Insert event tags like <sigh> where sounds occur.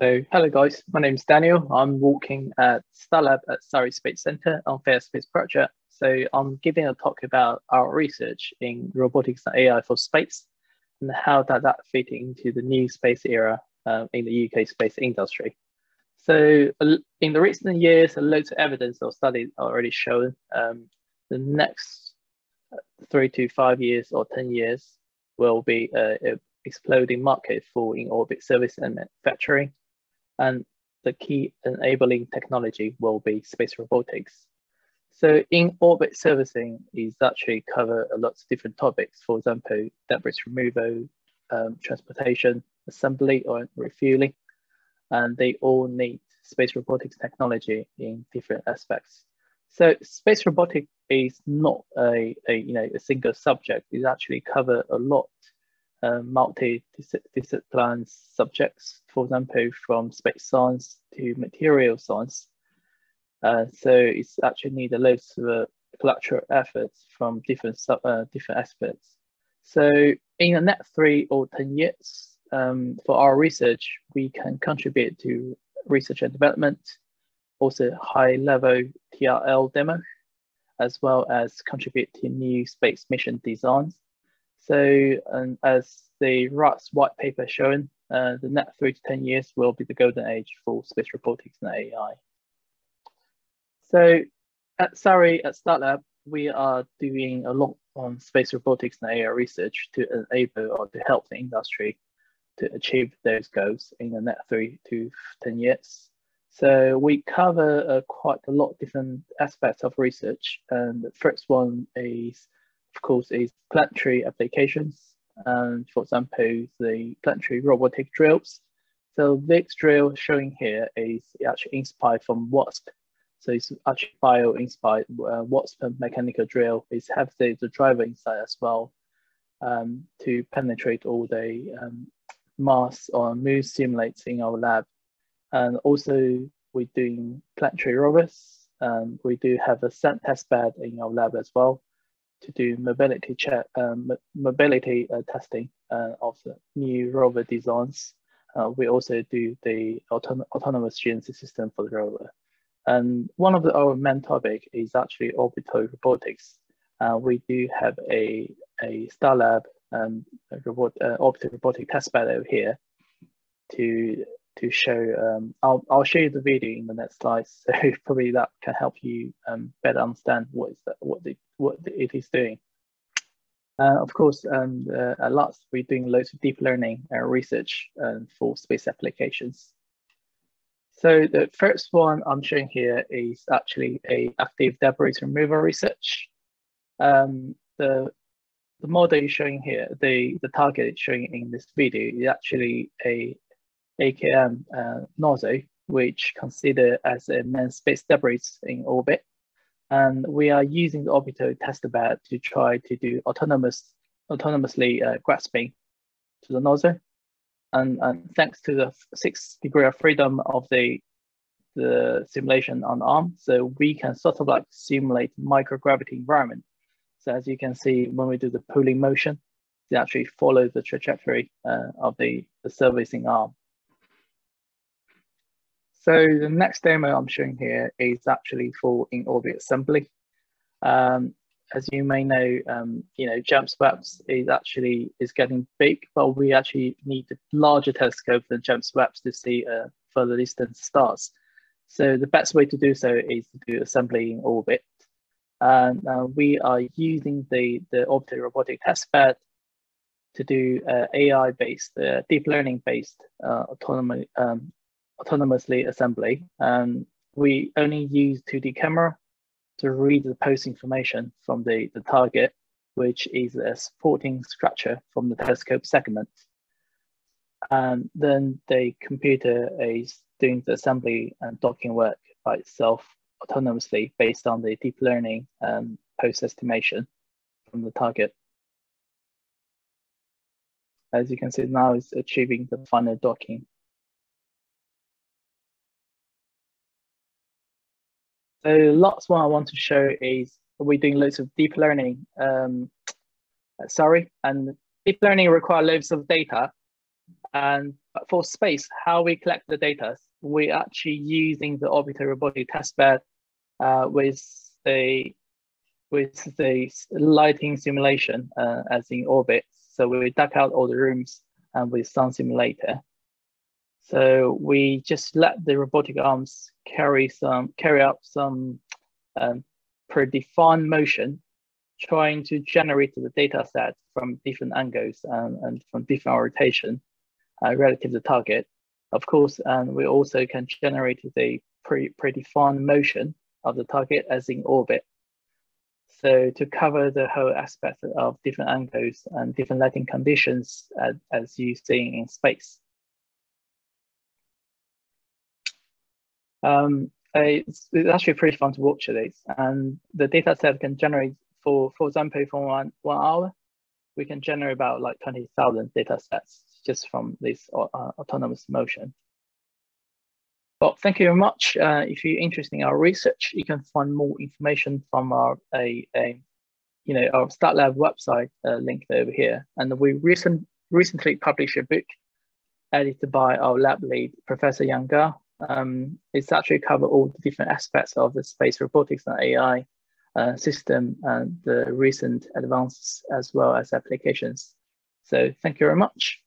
So, hello guys, my name is Daniel. I'm working at Starlab at Surrey Space Centre on Fair Space Project. So I'm giving a talk about our research in robotics and AI for space and how does that fit into the new space era uh, in the UK space industry. So in the recent years, loads of evidence or studies already shown um, the next three to five years or 10 years will be an exploding market for in-orbit service and manufacturing. And the key enabling technology will be space robotics. So in-orbit servicing is actually cover a lot of different topics. For example, debris removal, um, transportation, assembly or refueling, and they all need space robotics technology in different aspects. So space robotics is not a, a you know a single subject. It actually cover a lot uh, multi-discipline subjects. For example, from space science to material science uh, so it's actually need a lot of uh, collateral efforts from different sub, uh, different aspects. So in the next three or 10 years, um, for our research, we can contribute to research and development, also high level TRL demo, as well as contribute to new space mission designs. So um, as the RAS white paper showing, uh, the next three to 10 years will be the golden age for space robotics and AI. So at Surrey, at Starlab, we are doing a lot on space robotics and AI research to enable or to help the industry to achieve those goals in the next three to 10 years. So we cover uh, quite a lot of different aspects of research. And the first one is, course, is planetary applications. And for example, the planetary robotic drills. So this drill showing here is actually inspired from WASP, so it's actually bio-inspired. Uh, Wasp mechanical drill is have the, the driver inside as well um, to penetrate all the um, Mars or Moon simulates in our lab. And also we're doing planetary rovers. Um, we do have a sand test bed in our lab as well to do mobility check, um, mobility uh, testing uh, of the new rover designs. Uh, we also do the auton autonomous GNC system for the rover. And one of the, our main topic is actually orbital robotics. Uh, we do have a, a Starlab um, robot, uh, orbital robotic testbed over here to to show. Um, I'll I'll show you the video in the next slide, <laughs> so probably that can help you um, better understand what is that, what the what the, it is doing. Uh, of course, um, uh, at last we're doing loads of deep learning uh, research um, for space applications. So the first one I'm showing here is actually a active debris removal research. Um, the, the model showing here, the, the target showing in this video is actually a AKM uh, nozzle, which considered as a main space debris in orbit. And we are using the orbital test bed to try to do autonomous, autonomously uh, grasping to the nozzle and, and thanks to the six degree of freedom of the the simulation on ARM, so we can sort of like simulate microgravity environment. So as you can see, when we do the pulling motion, it actually follows the trajectory uh, of the, the servicing arm. So the next demo I'm showing here is actually for in-orbit assembly. Um, as you may know, um, you know, James Webb is actually is getting big, but we actually need a larger telescope than James Webb to see uh, further distance stars. So the best way to do so is to do assembly in orbit. And uh, we are using the, the orbital robotic testbed to do uh, AI-based, uh, deep learning-based uh, autonomy, um, autonomously assembly. And we only use 2D camera to read the post information from the, the target, which is a supporting structure from the telescope segment. And then the computer is doing the assembly and docking work by itself autonomously based on the deep learning and post estimation from the target. As you can see now, it's achieving the final docking So last one I want to show is we're doing loads of deep learning. Um, sorry, and deep learning require loads of data. And for space, how we collect the data, we're actually using the orbital robotic testbed uh, with the with the lighting simulation uh, as in orbit. So we duck out all the rooms and with sun simulator. So we just let the robotic arms carry some carry out some um, predefined motion, trying to generate the data set from different angles and, and from different rotation uh, relative to the target. Of course, and we also can generate the pre predefined motion of the target as in orbit. So to cover the whole aspect of different angles and different lighting conditions as, as you see in space. Um, it's, it's, actually pretty fun to watch these and the data set can generate for, for example, for one, one hour, we can generate about like 20,000 data sets just from this uh, autonomous motion. Well, thank you very much. Uh, if you're interested in our research, you can find more information from our a, a you know our Starlab website uh, linked over here. And we recent, recently published a book edited by our lab lead, Professor Yang. Um, it's actually cover all the different aspects of the space robotics and AI uh, system and the recent advances as well as applications. So thank you very much.